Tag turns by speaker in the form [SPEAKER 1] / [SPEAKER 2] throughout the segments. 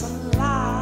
[SPEAKER 1] a lie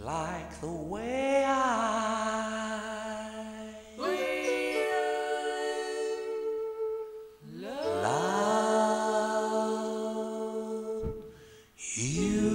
[SPEAKER 1] like the way I love you.